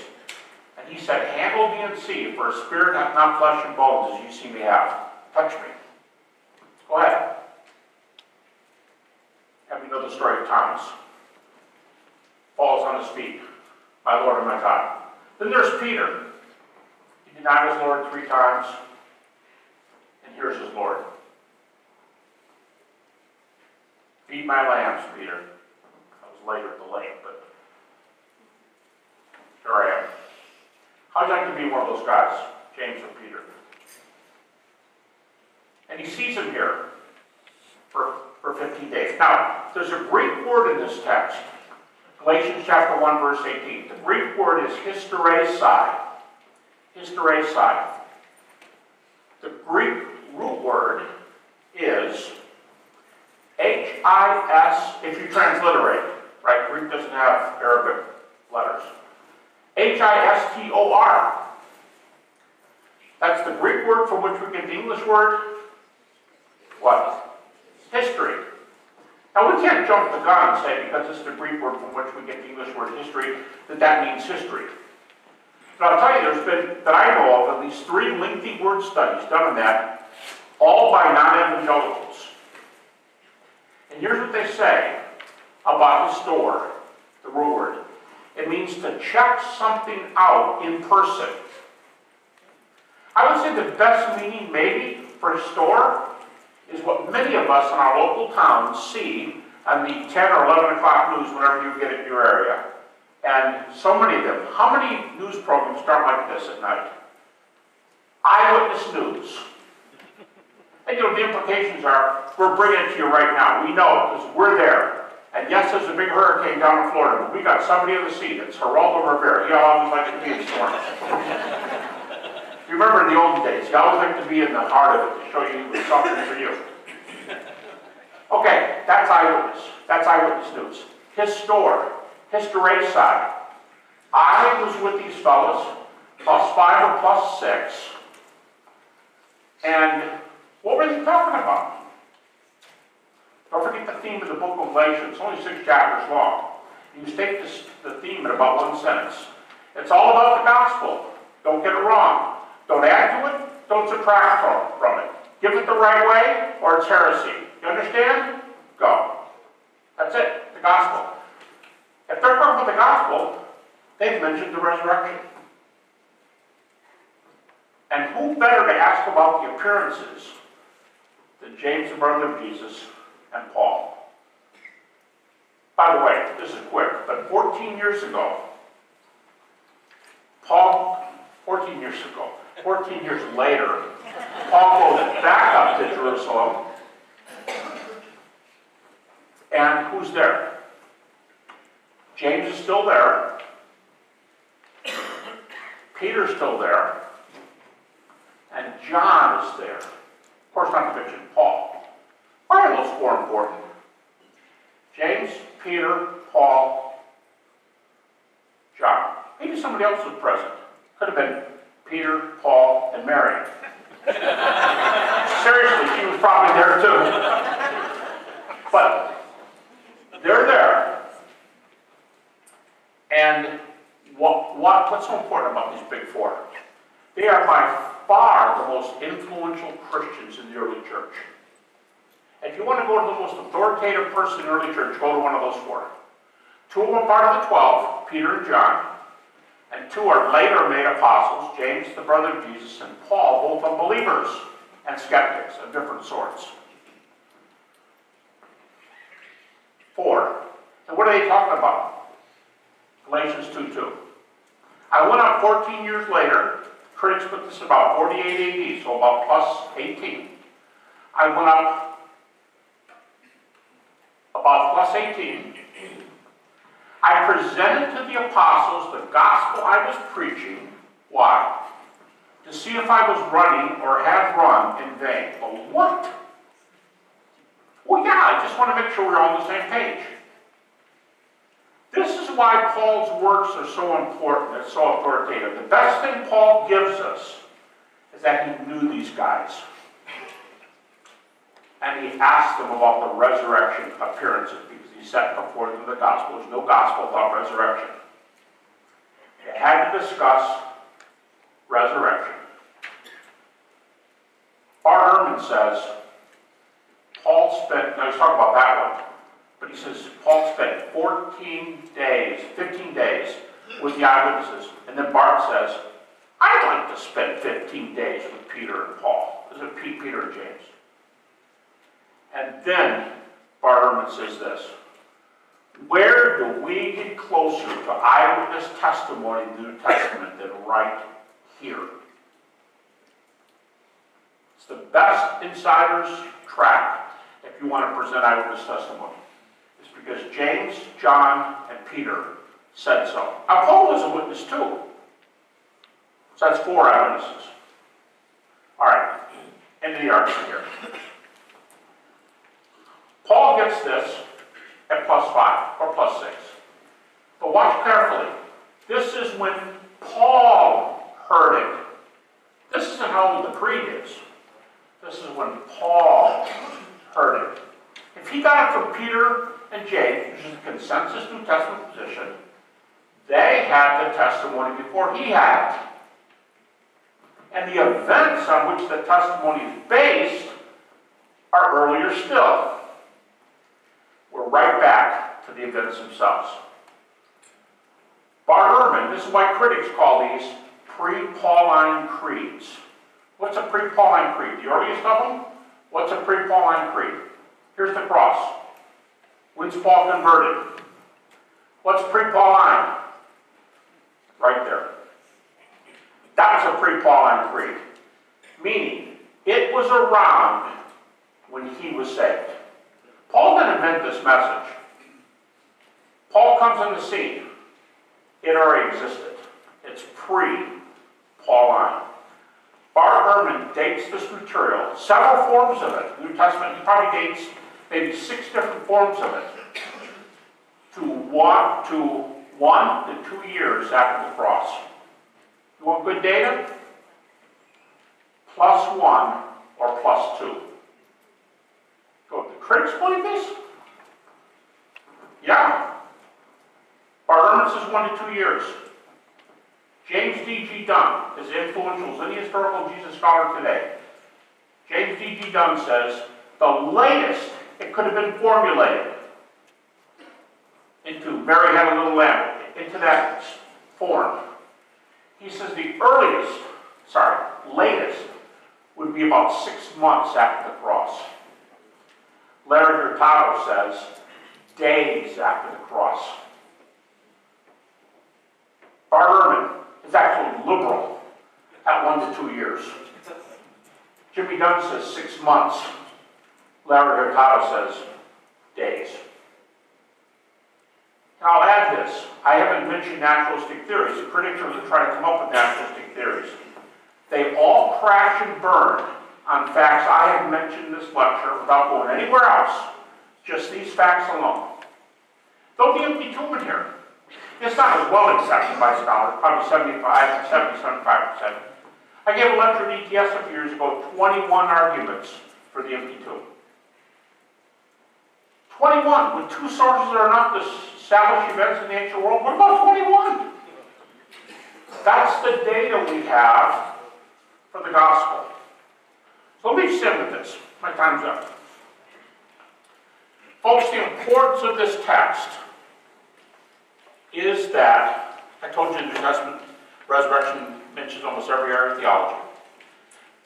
And he said, Handle me and see, for a spirit not flesh and bones, as you see me have. Touch me. Go ahead. And we know the story of Thomas. Falls on his feet. My Lord and my God. Then there's Peter. Denied his Lord three times. And here's his Lord. Feed my lambs, Peter. That was later at the lake, but here I am. How'd you like to be one of those guys, James or Peter? And he sees him here for, for 15 days. Now, there's a Greek word in this text. Galatians chapter 1, verse 18. The Greek word is historēsai. Historēsai. The Greek root word is H-I-S, if you transliterate, right? Greek doesn't have Arabic letters. H-I-S-T-O-R. That's the Greek word from which we get the English word, what? History. Now, we can't jump the gun and say, because it's the Greek word from which we get the English word history, that that means history. But I'll tell you, there's been, that I know of, at least three lengthy word studies done on that, all by non-evangelicals. And here's what they say about the root word. It means to check something out in person. I would say the best meaning, maybe, for store is what many of us in our local towns see on the 10 or 11 o'clock news whenever you get it in your area. And so many of them. How many news programs start like this at night? Eyewitness news. And you know, the implications are, we're bringing it to you right now. We know, because we're there. And yes, there's a big hurricane down in Florida, but we got somebody in the seat. It's Geraldo Rivera. He always likes to be in storms. you remember in the old days, he always liked to be in the heart of it to show you something for you. Okay, that's eyewitness. That's eyewitness news. Histor, historēsai. I was with these fellows, plus five or plus six. And what were they talking about? Don't forget the theme of the book of Galatians. It's only six chapters long. You state this, the theme in about one sentence. It's all about the gospel. Don't get it wrong. Don't add to it. Don't subtract from it. Give it the right way, or it's heresy. You understand? Go. That's it. The gospel. If they're talking about the gospel, they've mentioned the resurrection. And who better to ask about the appearances than James, the brother of Jesus, and Paul? By the way, this is quick, but 14 years ago, Paul, 14 years ago, 14 years later, Paul goes back up to Jerusalem. And who's there? James is still there. Peter's still there. And John is there. Of course, not to mention Paul. Why are those four important? James, Peter, Paul, John. Maybe somebody else was present. Could have been Peter, Paul, and Mary. Seriously, she was probably there too. But they're there. And what, what, what's so important about these big four? They are by far the most influential Christians in the early church. If you want to go to the most authoritative person in the early church, go to one of those four. Two of them are part of the twelve, Peter and John, and two are later made apostles, James, the brother of Jesus, and Paul, both unbelievers and skeptics of different sorts. Four. And what are they talking about? Galatians 2 2. I went on 14 years later, critics put this about 48 AD, so about plus 18. I went up about plus 18. I presented to the apostles the gospel I was preaching. Why? To see if I was running or had run in vain. But what? Well, yeah, I just want to make sure we're on the same page. This is why Paul's works are so important, they're so authoritative. The best thing Paul gives us is that he knew these guys. And he asked them about the resurrection appearances because he set before them the gospel. There's no gospel without resurrection. They had to discuss resurrection. Bart Ehrman says, Paul spent, now he's talking about that one, but he says Paul spent 14 days, 15 days with the eyewitnesses. And then Bart says, I'd like to spend 15 days with Peter and Paul. Is it Pete, Peter, and James? And then Bart Ehrman says this Where do we get closer to eyewitness testimony in the New Testament than right here? It's the best insider's track if you want to present eyewitness testimony. It's because James, John, and Peter said so. Now, Paul was a witness too. So that's four eyewitnesses. All right, end of the argument here. Paul gets this at plus five or plus six. But watch carefully. This is when Paul heard it. This isn't how old the creed is. This is when Paul heard it. If he got it from Peter and James, which is a consensus New Testament position, they had the testimony before he had. And the events on which the testimony is based are earlier still. We're right back to the events themselves. Bart Ehrman, this is why critics call these pre-Pauline creeds. What's a pre-Pauline creed? The earliest of them? What's a pre-Pauline creed? Here's the cross. When's Paul converted? What's pre-Pauline? Right there. That's a pre-Pauline creed. Meaning, it was around when he was saved. Paul didn't invent this message. Paul comes on the scene. It already existed. It's pre-Pauline. Bart Ehrman dates this material, several forms of it. New Testament, he probably dates maybe six different forms of it, to one to one to two years after the cross. You want good data? Plus one or plus two. Go, the critics believe this? Yeah. Bart Ehrman says one to two years. James D.G. Dunn, is influential as any historical Jesus scholar today, James D.G. Dunn says the latest it could have been formulated into Mary had a little lamb, into that form. He says the earliest, sorry, latest would be about six months after the cross. Larry Hurtado says days after the cross. Bart Ehrman is actually liberal at one to two years. Jimmy Dunn says six months. Larry Hurtado says days. And I'll add this, I haven't mentioned naturalistic theories. The critics are trying to come up with naturalistic theories. They all crash and burn on facts I have mentioned in this lecture without going anywhere else, just these facts alone. There'll be empty tomb in here. It's not as well accepted by scholars, probably 75, 70, 75%. I gave a lecture at ETS a few years ago, 21 arguments for the empty tomb. 21, with two sources are enough to establish events in the ancient world. What about 21? That's the data we have for the gospel. So let me sit with this. My time's up. Folks, the importance of this text is that, I told you the New Testament resurrection mentions almost every area of theology.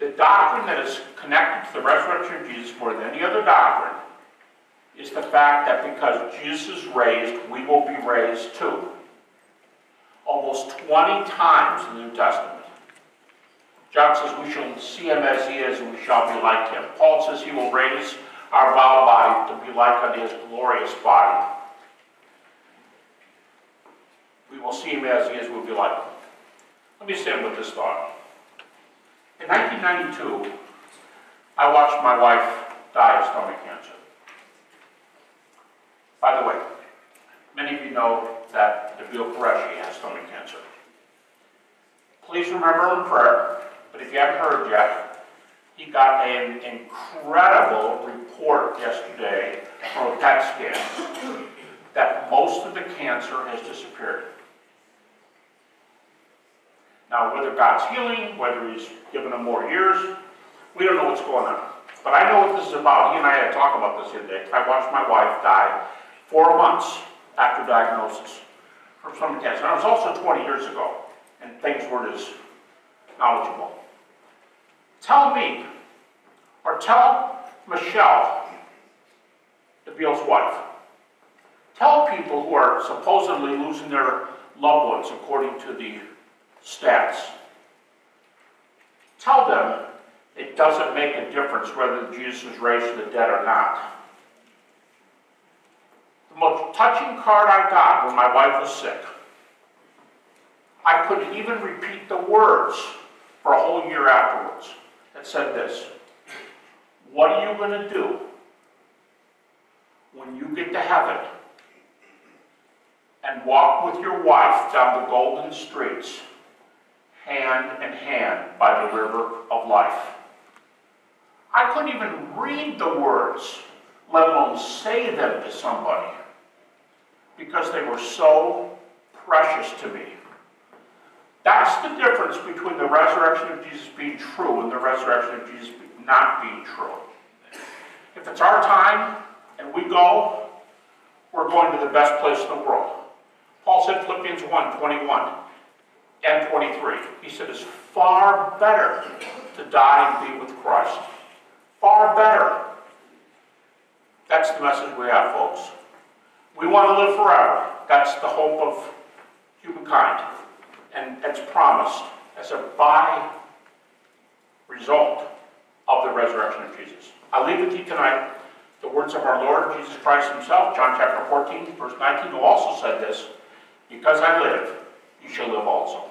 The doctrine that is connected to the resurrection of Jesus more than any other doctrine is the fact that because Jesus is raised, we will be raised too. Almost 20 times in the New Testament. John says we shall see him as he is and we shall be like him. Paul says he will raise our vile body to be like unto his glorious body. We will see him as he is, we'll be like him. Let me stand with this thought. In 1992, I watched my wife die of stomach cancer. By the way, many of you know that Nabil Qureshi has stomach cancer. Please remember him in prayer, but if you haven't heard yet, he got an incredible report yesterday from a PET scan that most of the cancer has disappeared. Now, whether God's healing, whether He's given him more years, we don't know what's going on. But I know what this is about. He and I had to talk about this the other day. I watched my wife die four months after diagnosis from stomach cancer. And it was also 20 years ago, and things weren't as knowledgeable. Tell me, or tell Michelle, Nabil's wife, tell people who are supposedly losing their loved ones according to the stats, tell them it doesn't make a difference whether Jesus is raised from the dead or not. The most touching card I got when my wife was sick, I couldn't even repeat the words for a whole year afterwards. It said this What are you going to do when you get to heaven and walk with your wife down the golden streets, hand in hand by the river of life? I couldn't even read the words, let alone say them to somebody, because they were so precious to me. That's the difference between the resurrection of Jesus being true and the resurrection of Jesus not being true. If it's our time and we go, we're going to the best place in the world. Paul said Philippians 1 21 and 23. He said it's far better to die and be with Christ. Far better. That's the message we have, folks. We want to live forever. That's the hope of humankind. And it's promised as a by result of the resurrection of Jesus. I leave with you tonight the words of our Lord Jesus Christ himself, John chapter 14, verse 19, who also said this, Because I live, you shall live also.